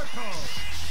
Jericho.